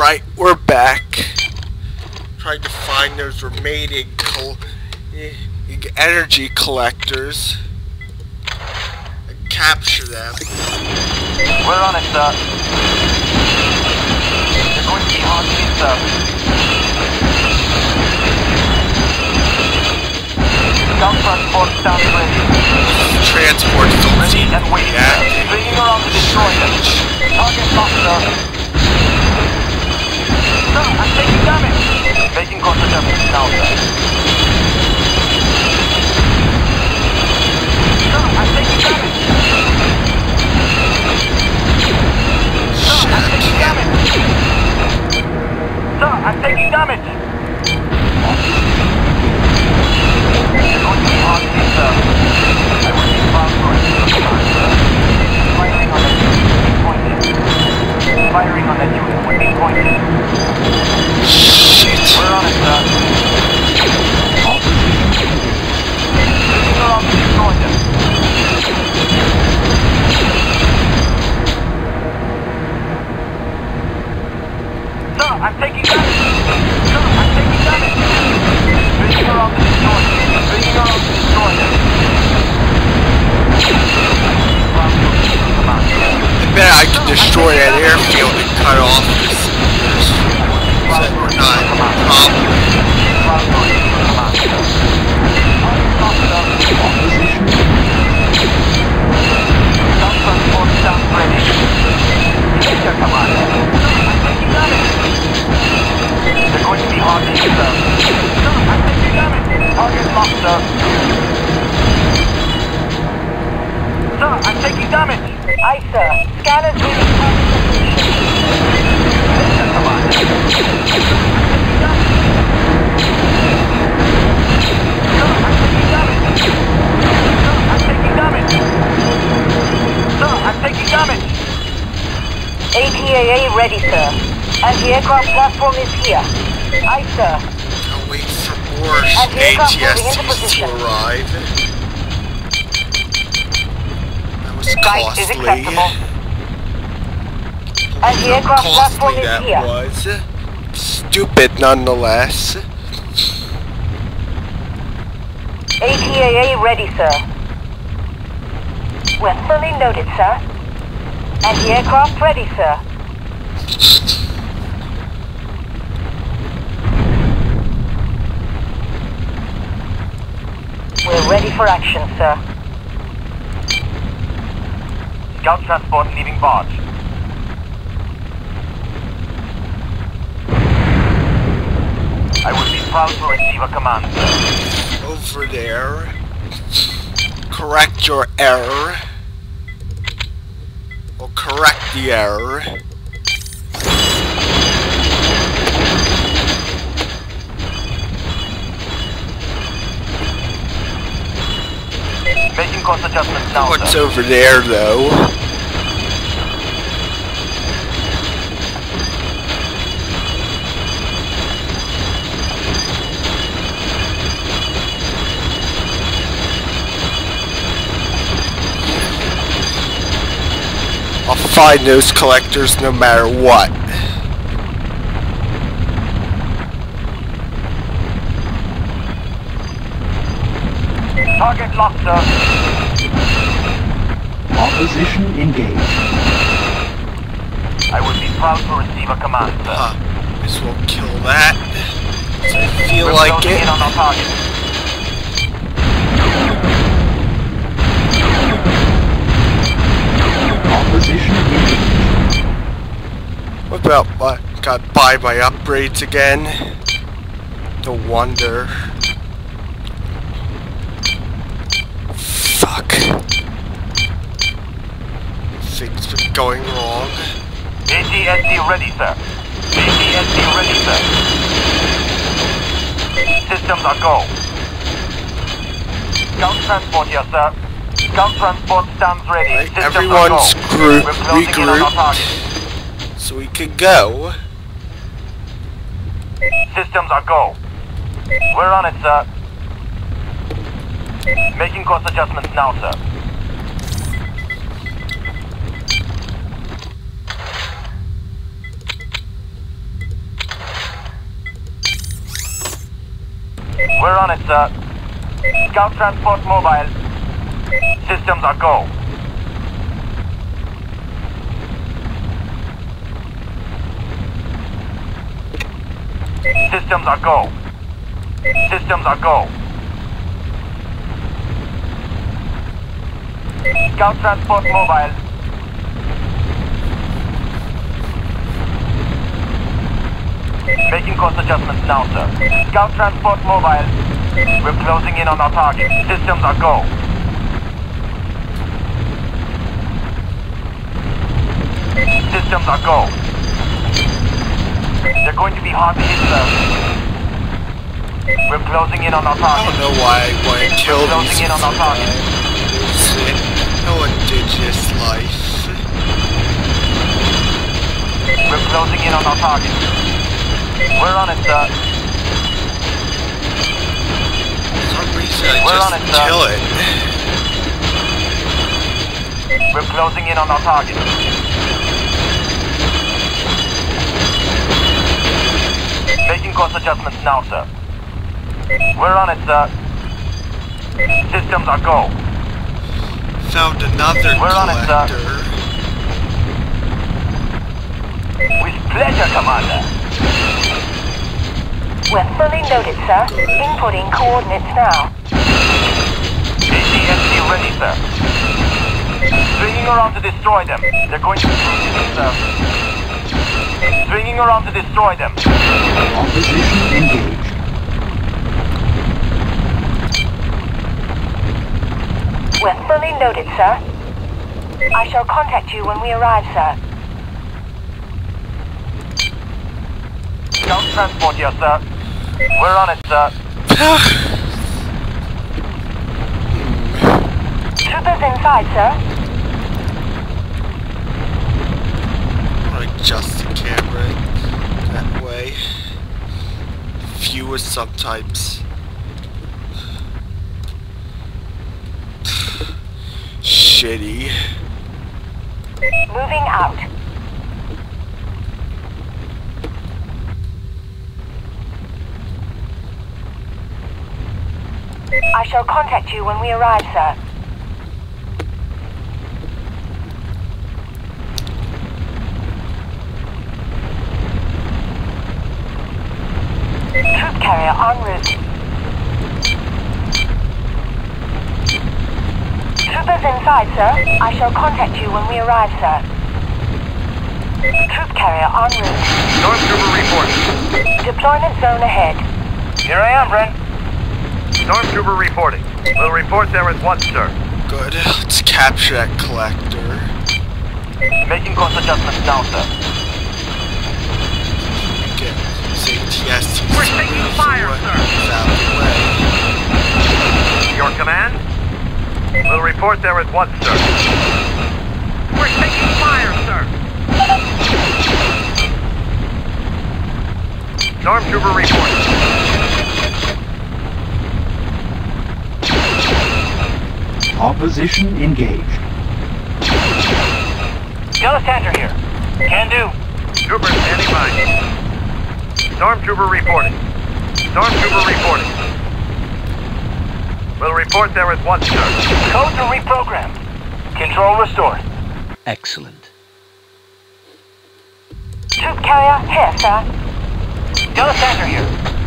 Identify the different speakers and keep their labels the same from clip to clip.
Speaker 1: Alright, we're back. Trying to find those remaining col eh, energy collectors. And capture them.
Speaker 2: We're on it, sir. You're going to be hard to sir. Scout transport stands ready.
Speaker 1: Transport
Speaker 2: Ready
Speaker 1: filthy.
Speaker 2: and waiting, I'm taking damage!
Speaker 3: Aye, sir. Scanners reading
Speaker 2: Command. I'm taking damage! Sir, I'm taking damage!
Speaker 3: ATAA ready, sir. Anti-aircraft platform is here. Aye, sir.
Speaker 1: I'll for more
Speaker 3: And the aircraft moving into
Speaker 1: ATSTs to arrive. That was costly. Costly that
Speaker 3: here.
Speaker 1: was. Stupid nonetheless.
Speaker 3: ATAA ready, sir. We're fully loaded, sir. Anti-aircraft ready, sir. We're ready for action, sir.
Speaker 2: Scout transport leaving barge. I will be proud to receive a command, sir.
Speaker 1: Over there. Correct your error. Or correct the error.
Speaker 2: Making course adjustments now,
Speaker 1: What's
Speaker 2: sir.
Speaker 1: over there though? I'll find those collectors no matter what.
Speaker 2: Target locked, sir.
Speaker 4: Opposition engaged.
Speaker 2: I would be proud to receive a command, sir.
Speaker 1: Uh, this will kill that. I feel
Speaker 2: We're
Speaker 1: like
Speaker 2: closing
Speaker 1: it.
Speaker 2: in on our target.
Speaker 4: Opposition engaged.
Speaker 1: What about what? Got buy my upgrades again? No wonder. Things been going wrong.
Speaker 2: ATST ready, sir. ATST ready, sir. Systems are go. Scout transport here, sir. Scout transport stands ready.
Speaker 1: Right,
Speaker 2: Systems
Speaker 1: everyone's group
Speaker 2: We're closing in on our target.
Speaker 1: regrouped so we could go.
Speaker 2: Systems are go. We're on it, sir. Making course adjustments now, sir. We're on it, sir. Scout transport mobile. Systems are go. Systems are go. Systems are go. Scout transport mobile. Making course adjustments now, sir. Scout transport mobile. We're closing in on our target. Systems are go. Systems are go. They're going to be hard to hit, sir. We're closing in on our
Speaker 1: I
Speaker 2: target.
Speaker 1: don't know why I want to kill
Speaker 2: Closing
Speaker 1: these
Speaker 2: in on our target.
Speaker 1: No indigenous life.
Speaker 2: We're closing in on our target. We're on it, sir.
Speaker 1: For some reason I
Speaker 2: We're
Speaker 1: just
Speaker 2: on it, sir.
Speaker 1: kill it.
Speaker 2: We're closing in on our target. Making course adjustments now, sir. We're on it, sir. Systems are go.
Speaker 1: Found another
Speaker 2: We're on it, sir. With pleasure, Commander.
Speaker 3: We're fully loaded, sir. Inputting coordinates now.
Speaker 2: ATSC ready, sir. Swinging around to destroy them. They're going to be sir. Swinging around to destroy them.
Speaker 4: Opposition engaged.
Speaker 3: We're fully loaded, sir. I shall contact you when we arrive, sir.
Speaker 2: Scout transport here, sir. We're on it, sir. Ah.
Speaker 3: Troopers inside, sir.
Speaker 1: Like adjust the camera that way. Fewer sometimes. Shitty.
Speaker 3: Moving out. I shall contact you when we arrive, sir. Troop carrier en route. Troopers inside, sir. I shall contact you when we arrive, sir. Troop carrier en route.
Speaker 2: North Stormtrooper report.
Speaker 3: Deployment zone ahead.
Speaker 2: Here I am, Brent. Stormtrooper reporting. We'll report there at once, sir.
Speaker 1: Good. Let's capture that collector.
Speaker 2: Making course adjustments now, sir.
Speaker 1: Get ATST.
Speaker 2: We're taking fire, sir. Your command? We'll report there at once, sir. We're taking fire, sir. Stormtrooper reporting.
Speaker 4: Opposition engaged.
Speaker 2: Telesander here. Can do. Trooper standing by. Stormtrooper reporting. Stormtrooper reporting. We'll report there at once, sir. Code to reprogram. Control restored.
Speaker 5: Excellent.
Speaker 3: Troop carrier here, sir.
Speaker 2: Telesander here.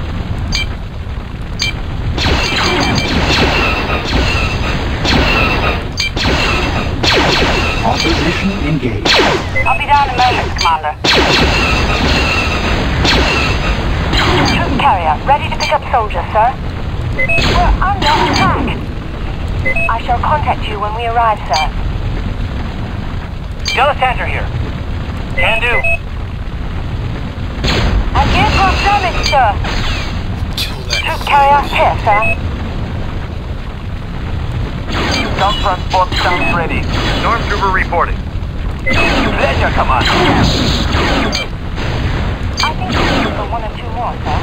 Speaker 4: Opposition engaged.
Speaker 3: I'll be down in moments, Commander. Troop carrier, ready to pick up soldiers, sir. We're under attack. I shall contact you when we arrive, sir.
Speaker 2: Telesander here. Can do.
Speaker 3: An aircraft damaged, sir.
Speaker 1: Kill that.
Speaker 3: Troop carrier here, sir.
Speaker 2: Scout transport sounds ready. Stormtrooper reporting. Pleasure, Commander.
Speaker 3: I think we're due for one or two more, sir.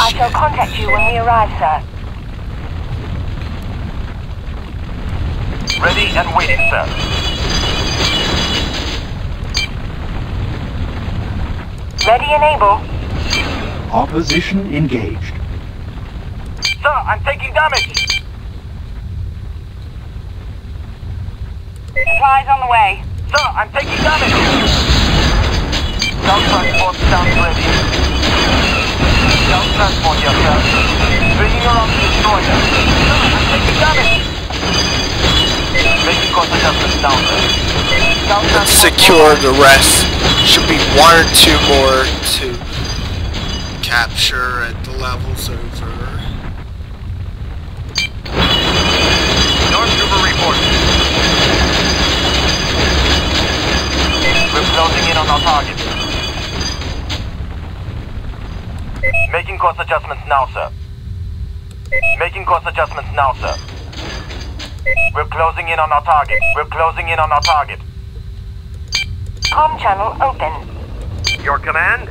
Speaker 3: I shall contact you when we arrive, sir.
Speaker 2: Ready and waiting, sir.
Speaker 3: Ready and able.
Speaker 4: Opposition engaged.
Speaker 2: Sir, I'm taking damage.
Speaker 3: Supplies on the way.
Speaker 2: Sir, I'm taking damage. Scout transport sounds ready. Scout transport here, sir. Bringing around the destroyer. Sir, I'm taking damage. Making course adjustments now,
Speaker 1: Let's secure the rest. Should be one or two more to capture at the levels over.
Speaker 2: We're closing in on our target. Making course adjustments now, sir. Making course adjustments now, sir. We're closing in on our target. We're closing in on our target.
Speaker 3: Com channel open.
Speaker 2: Your command?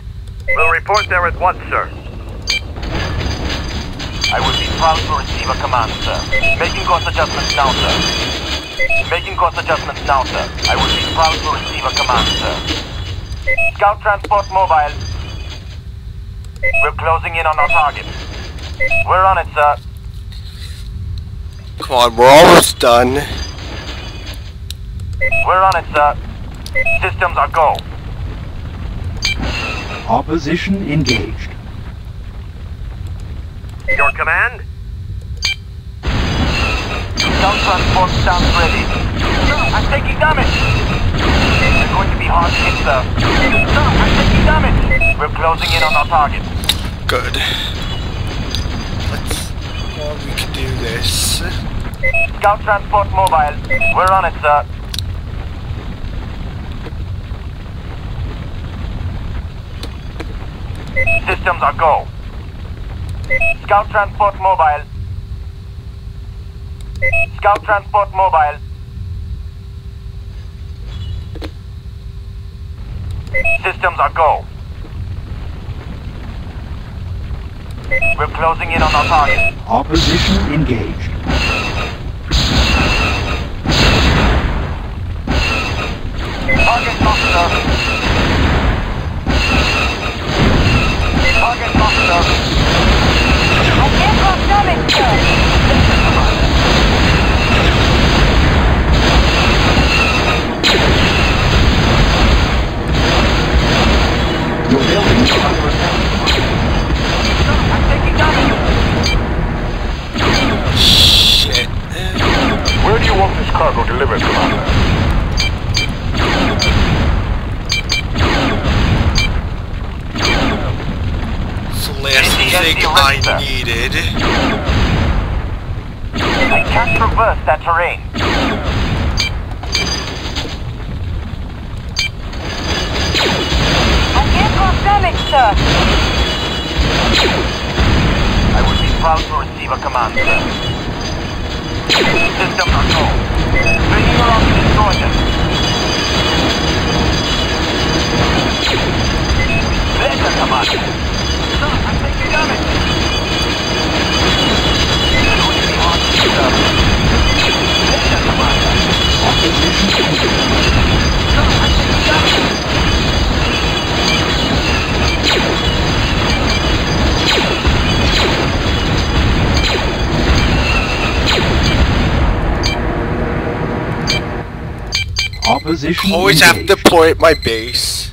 Speaker 2: We'll report there at once, sir. I would be proud to receive a command, sir. Making course adjustments now, sir. Making course adjustments now, sir. I would be proud to receive a command, sir. Scout transport mobile. We're closing in on our target. We're on it, sir.
Speaker 1: Come on, we're almost done.
Speaker 2: We're on it, sir. Systems are go.
Speaker 4: Opposition engaged.
Speaker 2: Your command? Scout transport sounds ready. I'm taking damage. We're going to be hard to hit, sir. Sir, I'm taking damage. We're closing in on our target.
Speaker 1: Good. Let's. Well, we can do this.
Speaker 2: Scout transport mobile. We're on it, sir. Systems are go. Scout transport mobile. Scout transport mobile. Systems are go. We're closing in on our target.
Speaker 4: Opposition engaged.
Speaker 2: Target locked. Target locked.
Speaker 3: Aircraft damage, sir.
Speaker 2: Arista. I can't traverse that terrain.
Speaker 3: Aircraft damage, sir.
Speaker 2: I would be proud to receive a command, sir. Are go. Bringing around the destroyer. There's a command. Sir, I'm taking damage.
Speaker 4: Opposition
Speaker 1: Always have to point my base.